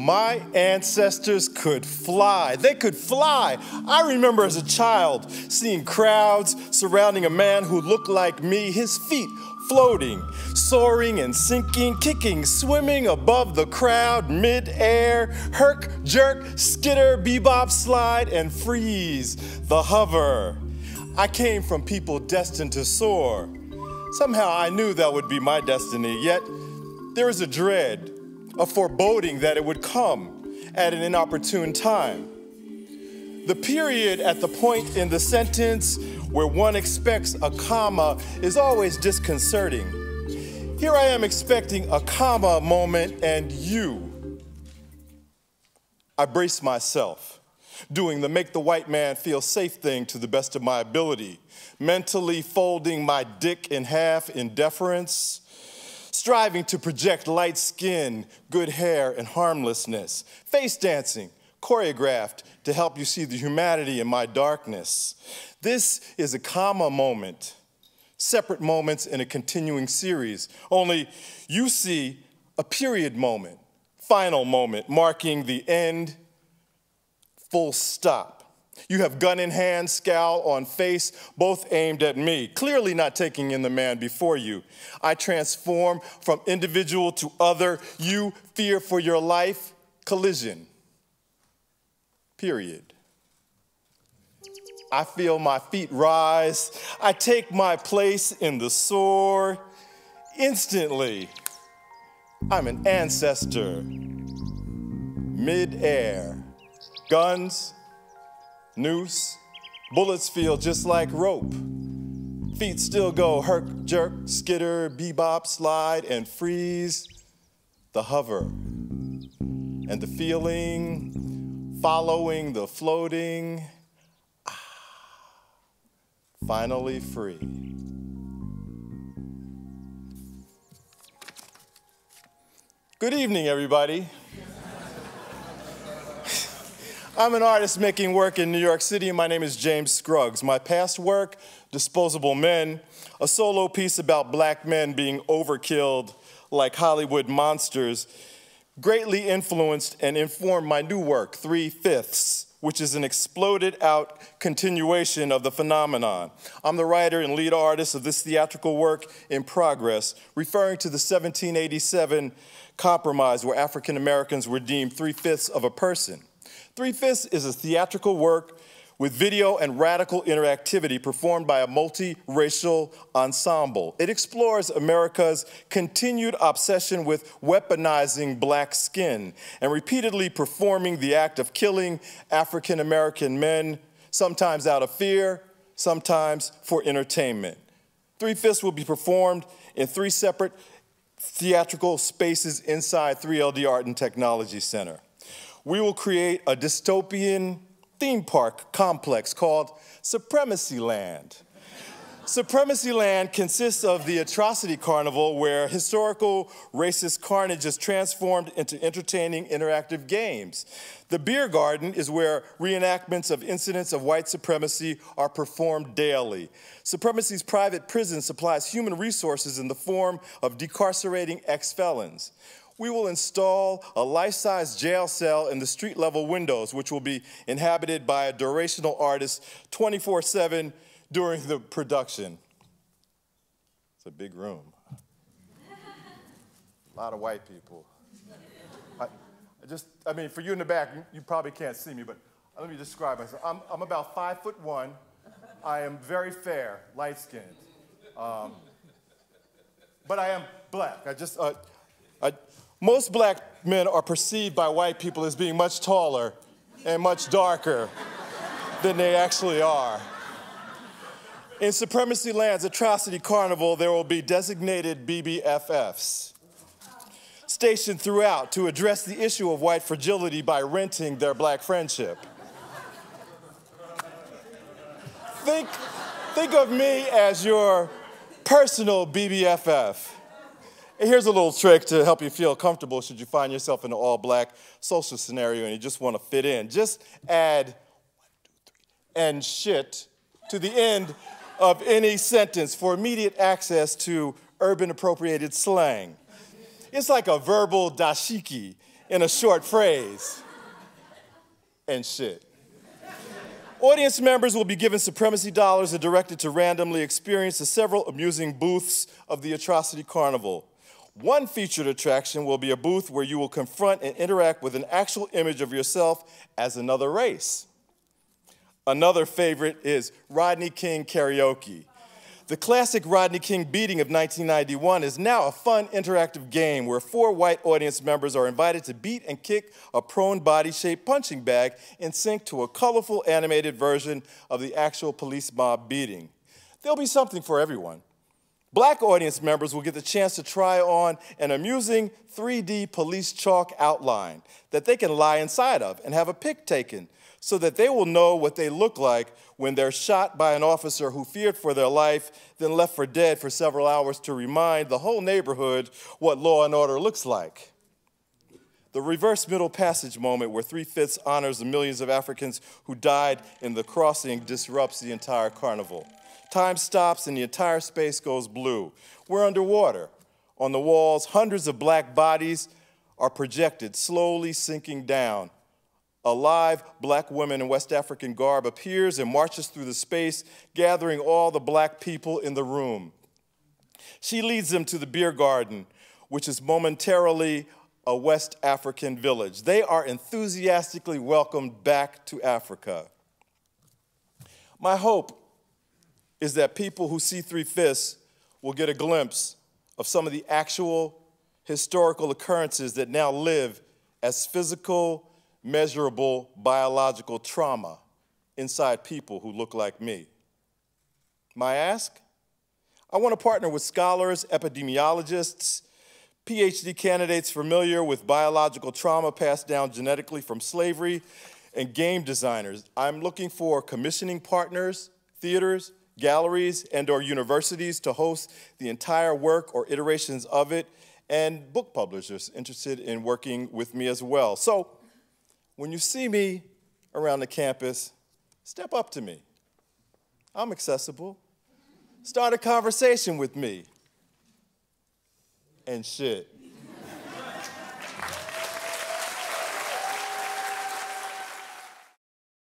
My ancestors could fly. They could fly. I remember as a child seeing crowds surrounding a man who looked like me, his feet floating, soaring and sinking, kicking, swimming above the crowd, mid-air, herk, jerk, skitter, bebop, slide, and freeze, the hover. I came from people destined to soar. Somehow I knew that would be my destiny, yet there is a dread, a foreboding that it would come at an inopportune time. The period at the point in the sentence where one expects a comma is always disconcerting. Here I am expecting a comma moment and you. I brace myself doing the make the white man feel safe thing to the best of my ability, mentally folding my dick in half in deference, striving to project light skin, good hair, and harmlessness, face dancing, choreographed to help you see the humanity in my darkness. This is a comma moment, separate moments in a continuing series, only you see a period moment, final moment, marking the end full stop. You have gun in hand, scowl on face, both aimed at me, clearly not taking in the man before you. I transform from individual to other. You fear for your life, collision. Period. I feel my feet rise. I take my place in the soar. Instantly, I'm an ancestor. Mid air. Guns, noose, bullets feel just like rope. Feet still go herk, jerk, skitter, bebop, slide, and freeze. The hover and the feeling, following the floating. Ah, finally free. Good evening, everybody. I'm an artist making work in New York City, and my name is James Scruggs. My past work, Disposable Men, a solo piece about black men being overkilled like Hollywood monsters, greatly influenced and informed my new work, Three Fifths, which is an exploded out continuation of the phenomenon. I'm the writer and lead artist of this theatrical work in progress, referring to the 1787 compromise where African Americans were deemed three fifths of a person. Three Fifths is a theatrical work with video and radical interactivity performed by a multiracial ensemble. It explores America's continued obsession with weaponizing black skin and repeatedly performing the act of killing African American men, sometimes out of fear, sometimes for entertainment. Three Fifths will be performed in three separate theatrical spaces inside 3LD Art and Technology Center we will create a dystopian theme park complex called Supremacy Land. Supremacy Land consists of the Atrocity Carnival, where historical racist carnage is transformed into entertaining interactive games. The Beer Garden is where reenactments of incidents of white supremacy are performed daily. Supremacy's private prison supplies human resources in the form of decarcerating ex felons we will install a life-size jail cell in the street level windows, which will be inhabited by a durational artist 24-7 during the production. It's a big room. a lot of white people. I, I, just, I mean, for you in the back, you, probably can't see me, but let me describe myself. I'm, I'm about five foot one. I am very fair, light skinned. Um, but I am black. I just, uh, I, most black men are perceived by white people as being much taller and much darker than they actually are. In Supremacy Land's Atrocity Carnival, there will be designated BBFFs stationed throughout to address the issue of white fragility by renting their black friendship. think, think of me as your personal BBFF. And here's a little trick to help you feel comfortable should you find yourself in an all black social scenario and you just want to fit in. Just add one, two, three, and shit to the end of any sentence for immediate access to urban appropriated slang. It's like a verbal dashiki in a short phrase. And shit. Audience members will be given supremacy dollars and directed to randomly experience the several amusing booths of the Atrocity Carnival. One featured attraction will be a booth where you will confront and interact with an actual image of yourself as another race. Another favorite is Rodney King karaoke. The classic Rodney King beating of 1991 is now a fun interactive game where four white audience members are invited to beat and kick a prone body shaped punching bag in sync to a colorful animated version of the actual police mob beating. There'll be something for everyone. Black audience members will get the chance to try on an amusing 3D police chalk outline that they can lie inside of and have a pic taken so that they will know what they look like when they're shot by an officer who feared for their life, then left for dead for several hours to remind the whole neighborhood what law and order looks like. The reverse middle passage moment, where three fifths honors the millions of Africans who died in the crossing, disrupts the entire carnival. Time stops and the entire space goes blue. We're underwater. On the walls, hundreds of black bodies are projected, slowly sinking down a live black woman in West African garb appears and marches through the space, gathering all the black people in the room. She leads them to the beer garden, which is momentarily a West African village. They are enthusiastically welcomed back to Africa. My hope is that people who see Three Fifths will get a glimpse of some of the actual historical occurrences that now live as physical measurable biological trauma inside people who look like me. My ask? I want to partner with scholars, epidemiologists, PhD candidates familiar with biological trauma passed down genetically from slavery, and game designers. I'm looking for commissioning partners, theaters, galleries, and or universities to host the entire work or iterations of it, and book publishers interested in working with me as well. So when you see me around the campus, step up to me. I'm accessible. Start a conversation with me. And shit.